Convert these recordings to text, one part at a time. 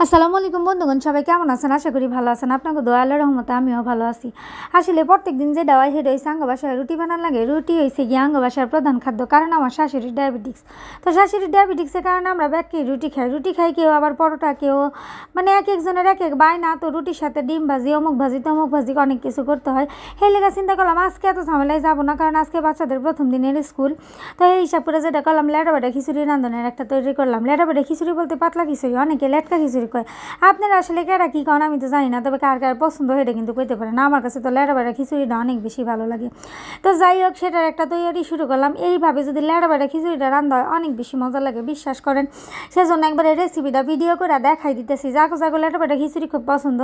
আসসালামু আলাইকুম বন্ধুগণ, সবাই কেমন আছেন? আশা করি ভালো আছেন। আপনাকে দয়ালের রহমতে আমিও ভালো আছি। আসলে প্রত্যেক দিন যে দেওয়া সেটা হয়েছে আঙ্গ রুটি বানান লাগে। রুটি হয়েছে গিয়ে আঙ্গ প্রধান খাদ্য, কারণ আমার শাশুড়ির ডায়াবেটিক্স তো শাশুড়ির ডায়াবেটিক্সের কারণে আমরা ব্যাগকে রুটি খাই। রুটি খাই কেউ আবার পরোটা, কেউ মানে এক একজনের এক এক বাই না তো রুটির সাথে ডিম ভাজি, অমুক ভাজি, তমুক ভাজি, অনেক কিছু করতে হয়। সেই লেগে চিন্তা করলাম, আজকে এত ঝামেলায় যাব না, কারণ আজকে বাচ্চাদের প্রথম দিনের স্কুল। তো এই হিসাব করে যেটা করলাম লেটাবাটা খিচুড়ি রান্ধনের একটা তৈরি করলাম। লেটাবাটা খিচুড়ি বলতে পাতলা খিচুড়ি, অনেকে লেটকা খিচুড়ি কয় আপনারা আসলে কেরা কী কারণ আমি তো জানি না, তবে কার কার পছন্দ এটা কিন্তু কইতে পারেন। আমার কাছে তো লেটাবাটা খিচুড়িটা অনেক বেশি ভালো লাগে। তো যাই হোক, সেটার একটা তৈরি শুরু করলাম। এইভাবে যদি লেটাবাটা খিচুড়িটা রান্ধা হয়, অনেক বেশি মজা লাগে, বিশ্বাস করেন। সেজন্য একবারে রেসিপিটা ভিডিও করে দেখাই দিতেছি। যাকে যাকে লেটাবাটা খিচুড়ি খুব পছন্দ।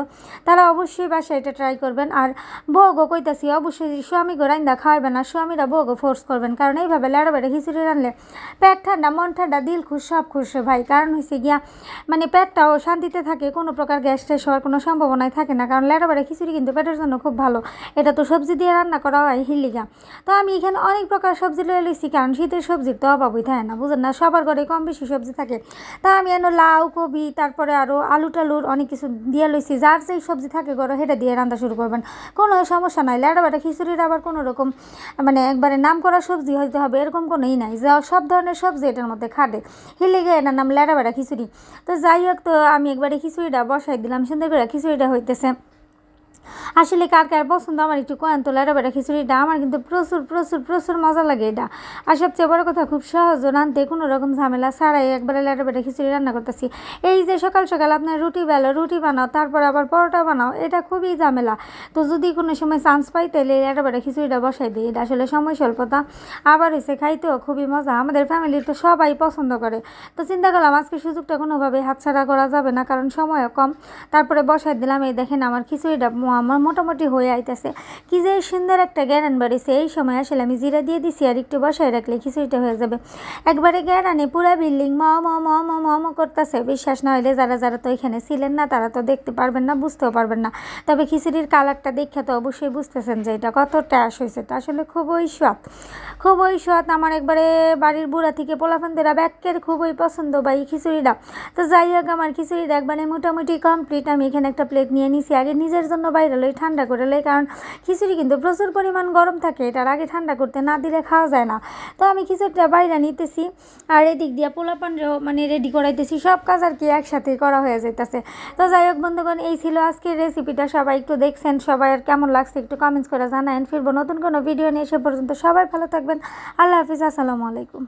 তারা অবশ্যই বাসায় এটা ট্রাই করবেন। আর বউগো কইতাছি, অবশ্যই স্বামী গো রান্দা খাওয়াবেন না, স্বামীরা বউগো ফোর্স করবেন। কারণ এইভাবে লেটাবাটা খিচুড়ি রানলে পেট ঠান্ডা, মন ঠান্ডা, দিল খুশ, সব খুশ ভাই কারণ হয়েছে গিয়া মানে পেটটাও শান্তিতে থাকে, কোনো প্রকার গ্যাস ট্যাস হওয়ার কোনো সম্ভাবনাই থাকে না। কারণ লেটাবাড়া খিচুড়ি কিন্তু পেটের জন্য খুব ভালো। এটা তো সবজি দিয়ে রান্না করা হয় হিলিগা তো আমি এখানে অনেক প্রকার সবজি লয়ে লইছি, কারণ শীতের সবজির তো অভাবই থাকে না, বুঝেন না? সবার ঘরে কম বেশি সবজি থাকে। তা আমি এনে লাউ কবি তারপরে আরও আলু টালুর অনেক কিছু দিয়ে লইছি। যার যেই সবজি থাকে ঘরে, সেটা দিয়ে রান্না শুরু করবেন। কোনো সমস্যা নাই লেটাবাটা খিচুড়ির আবার কোনো রকম মানে একবারে নাম করা সবজি হইতে হবে, এরকম কোনোই নাই। যা সব ধরনের সবজি এটার মধ্যে খাটে। হিলিগে এটার নাম লেটাবাটা খিচুড়ি। তো যাই হোক, তো আমি একবারে খিচুড়িটা বসাই দিলাম সুন্দর করে খিচুড়িটা হইতেছে। আসলে কার কার পছন্দ আমার একটু কয়েন তো লেটা বেটা খিচুড়িটা আমার কিন্তু প্রচুর প্রচুর প্রচুর মজা লাগে এটা। আর সবচেয়ে বড় কথা, খুব সহজ রানতে কোনো রকম ঝামেলা ছাড়াই একবারে লেটা বেটা খিচুড়ি রান্না করতেছি। এই যে সকাল সকাল আপনার রুটি বেলো, রুটি বানাও, তারপর আবার পরোটা বানাও, এটা খুবই ঝামেলা। তো যদি কোনো সময় চান্স পাই তাহলে লেটা বেটা খিচুড়িটা বসাই দিই। এটা আসলে সময় স্বল্পতা। আবার হয়েছে খাইতেও খুবই মজা। আমাদের ফ্যামিলির তো সবাই পছন্দ করে। তো চিন্তা করলাম, আজকে সুযোগটা কোনোভাবে হাতছাড়া করা যাবে না, কারণ সময়ও কম। তারপরে বসাই দিলাম, এই দেখেন আমার খিচুড়িটা আমার মোটামুটি হয়ে আইতেছে। কি যে সুন্দর একটা গ্যারান বাড়িছে এই সময় আসলে আমি জিরা দিয়ে দিছি আর একটু বসায় রাখলে খিচুড়িটা হয়ে যাবে। একবারে গ্যারানে পুরা বিল্ডিং ম ম ম ম ম ম করতেছে। বিশ্বাস না হলে যারা যারা তো এখানে ছিলেন না, তারা তো দেখতে পারবেন না, বুঝতেও পারবেন না। তবে খিচুড়ির কালারটা দেখে তো অবশ্যই বুঝতেছেন যে এটা কত ট্যাশ হয়েছে তা আসলে খুবই স্বাদ খুবই স্বাদ আমার একবারে বাড়ির বুড়া থেকে পোলাফানদেরা ব্যাকের খুবই পছন্দ বা এই খিচুড়িটা। তো যাই হোক, আমার খিচুড়িটা একবারে মোটামুটি কমপ্লিট আমি এখানে একটা প্লেট নিয়ে নিছি, আগে নিজের জন্য বাইরে ঠান্ডা করে লই, কারণ খিচুড়ি কিন্তু প্রচুর পরিমাণ গরম থাকে, এটার আগে ঠান্ডা করতে না দিলে খাওয়া যায় না। তো আমি খিচুড়িটা বাইরে নিতেছি, আর এদিক দিয়ে পোলাপানরেও মানে রেডি করাইতেছি, সব কাজ আর কি একসাথে করা হয়ে যাইতেছে। তো যাই হোক বন্ধুগণ, এই ছিল আজকের রেসিপিটা সবাই একটু দেখছেন, সবাই আর কেমন লাগছে একটু কমেন্টস করে জানায়েন। ফিরবো নতুন কোনো ভিডিও নিয়ে, সে পর্যন্ত সবাই ভালো থাকবেন, আল্লাহ হাফিজ, আসসালামু আলাইকুম।